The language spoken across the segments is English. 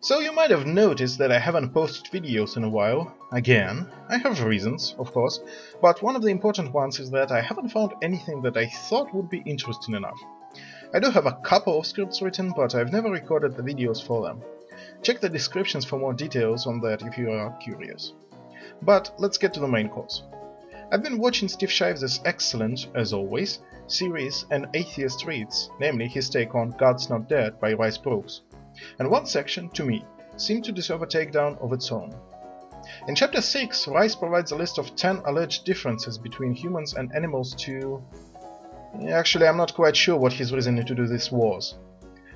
So you might have noticed that I haven't posted videos in a while. Again, I have reasons, of course, but one of the important ones is that I haven't found anything that I thought would be interesting enough. I do have a couple of scripts written, but I've never recorded the videos for them. Check the descriptions for more details on that if you are curious. But let's get to the main course. I've been watching Steve Shives' excellent, as always, series and atheist reads, namely his take on God's Not Dead by Rice Broocks and one section, to me, seemed to deserve a takedown of its own. In chapter 6, Rice provides a list of 10 alleged differences between humans and animals to... Actually, I'm not quite sure what his reasoning to do this was.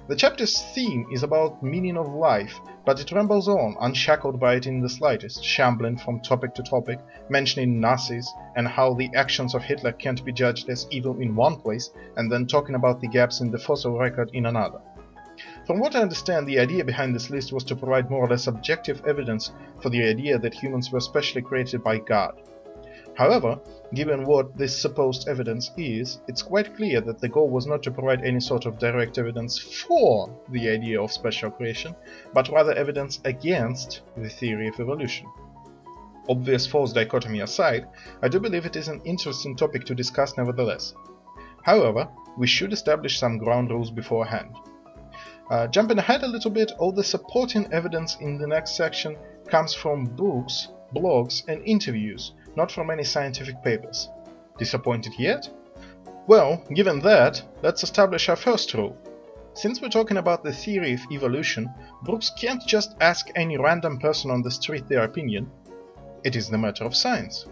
The chapter's theme is about meaning of life, but it rambles on, unshackled by it in the slightest, shambling from topic to topic, mentioning Nazis and how the actions of Hitler can't be judged as evil in one place, and then talking about the gaps in the fossil record in another. From what I understand, the idea behind this list was to provide more or less objective evidence for the idea that humans were specially created by God. However, given what this supposed evidence is, it's quite clear that the goal was not to provide any sort of direct evidence for the idea of special creation, but rather evidence against the theory of evolution. Obvious false dichotomy aside, I do believe it is an interesting topic to discuss nevertheless. However, we should establish some ground rules beforehand. Uh, jumping ahead a little bit, all the supporting evidence in the next section comes from books, blogs and interviews, not from any scientific papers. Disappointed yet? Well, given that, let's establish our first rule. Since we're talking about the theory of evolution, Broocks can't just ask any random person on the street their opinion. It is the matter of science.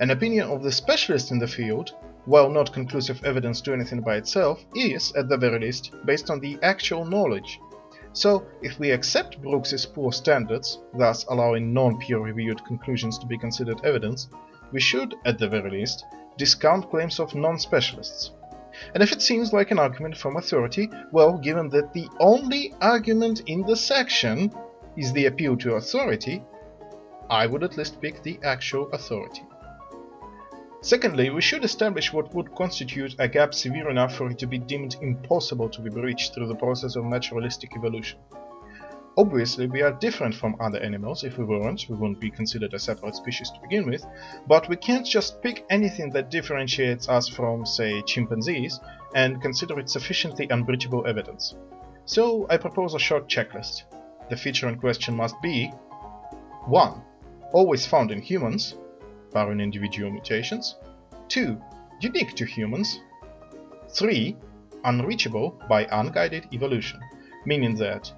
An opinion of the specialist in the field while not conclusive evidence to anything by itself, is, at the very least, based on the actual knowledge. So, if we accept Broocks's poor standards, thus allowing non-peer-reviewed conclusions to be considered evidence, we should, at the very least, discount claims of non-specialists. And if it seems like an argument from authority, well, given that the only argument in the section is the appeal to authority, I would at least pick the actual authority. Secondly, we should establish what would constitute a gap severe enough for it to be deemed impossible to be breached through the process of naturalistic evolution. Obviously, we are different from other animals. If we weren't, we wouldn't be considered a separate species to begin with. But we can't just pick anything that differentiates us from, say, chimpanzees and consider it sufficiently unbreachable evidence. So I propose a short checklist. The feature in question must be 1. Always found in humans barring individual mutations. 2. Unique to humans. 3. Unreachable by unguided evolution, meaning that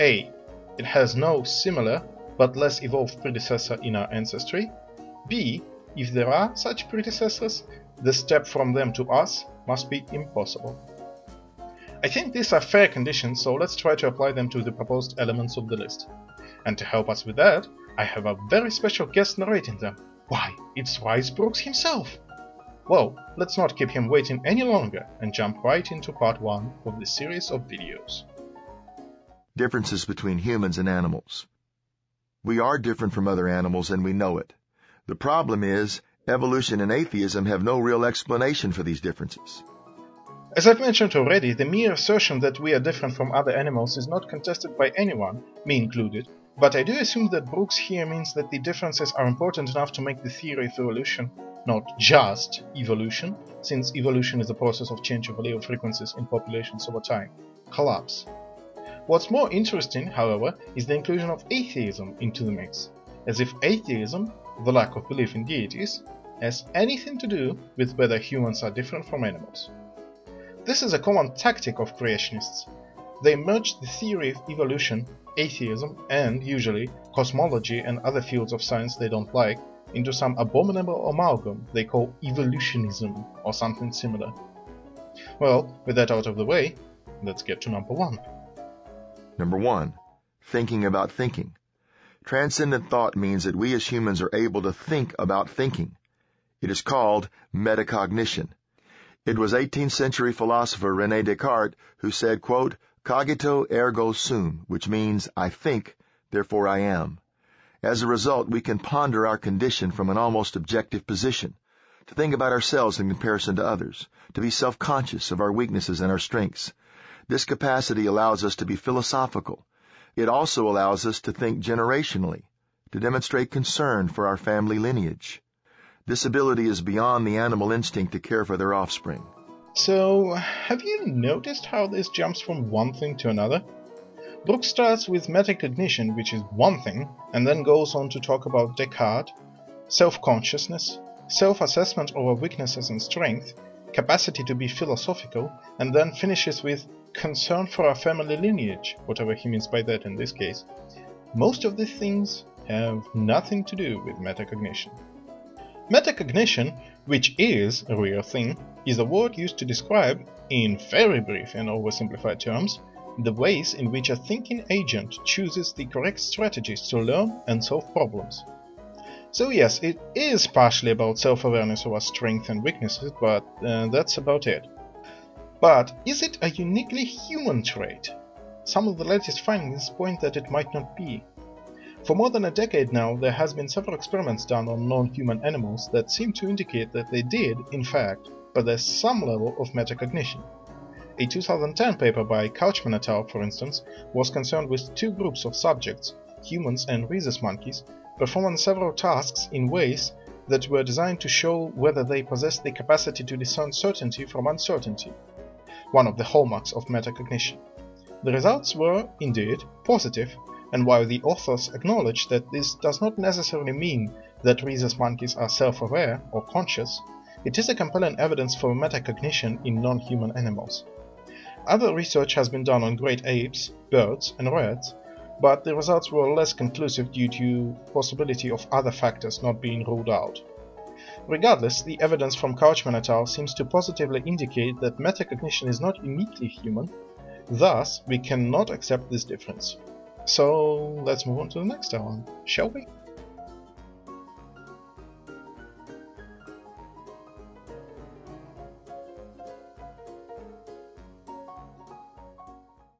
a. It has no similar but less evolved predecessor in our ancestry. b. If there are such predecessors, the step from them to us must be impossible. I think these are fair conditions, so let's try to apply them to the proposed elements of the list. And to help us with that, I have a very special guest narrating them. Why, it's Rice Broocks himself! Well, let's not keep him waiting any longer and jump right into part 1 of this series of videos. Differences between humans and animals. We are different from other animals and we know it. The problem is, evolution and atheism have no real explanation for these differences. As I've mentioned already, the mere assertion that we are different from other animals is not contested by anyone, me included, but I do assume that Broocks here means that the differences are important enough to make the theory of evolution not just evolution, since evolution is the process of change of allele frequencies in populations over time, collapse. What's more interesting, however, is the inclusion of atheism into the mix, as if atheism, the lack of belief in deities, has anything to do with whether humans are different from animals. This is a common tactic of creationists. They merge the theory of evolution atheism, and, usually, cosmology and other fields of science they don't like, into some abominable amalgam they call evolutionism or something similar. Well, with that out of the way, let's get to number one. Number one, thinking about thinking. Transcendent thought means that we as humans are able to think about thinking. It is called metacognition. It was 18th century philosopher Rene Descartes who said, quote, Cogito ergo sum, which means I think, therefore I am. As a result, we can ponder our condition from an almost objective position, to think about ourselves in comparison to others, to be self-conscious of our weaknesses and our strengths. This capacity allows us to be philosophical. It also allows us to think generationally, to demonstrate concern for our family lineage. This ability is beyond the animal instinct to care for their offspring. So, have you noticed how this jumps from one thing to another? Book starts with metacognition, which is one thing, and then goes on to talk about Descartes, self-consciousness, self-assessment over weaknesses and strength, capacity to be philosophical, and then finishes with concern for our family lineage, whatever he means by that in this case. Most of these things have nothing to do with metacognition. Metacognition, which is a real thing, is a word used to describe, in very brief and oversimplified terms, the ways in which a thinking agent chooses the correct strategies to learn and solve problems. So yes, it is partially about self-awareness of our strengths and weaknesses, but uh, that's about it. But is it a uniquely human trait? Some of the latest findings point that it might not be. For more than a decade now, there has been several experiments done on non-human animals that seem to indicate that they did, in fact, possess some level of metacognition. A 2010 paper by Couchman et al., for instance, was concerned with two groups of subjects, humans and rhesus monkeys, performing several tasks in ways that were designed to show whether they possessed the capacity to discern certainty from uncertainty, one of the hallmarks of metacognition. The results were, indeed, positive and while the authors acknowledge that this does not necessarily mean that rhesus monkeys are self-aware or conscious, it is a compelling evidence for metacognition in non-human animals. Other research has been done on great apes, birds and rats, but the results were less conclusive due to possibility of other factors not being ruled out. Regardless, the evidence from Couchman et al. seems to positively indicate that metacognition is not uniquely human, thus we cannot accept this difference. So let's move on to the next one, shall we?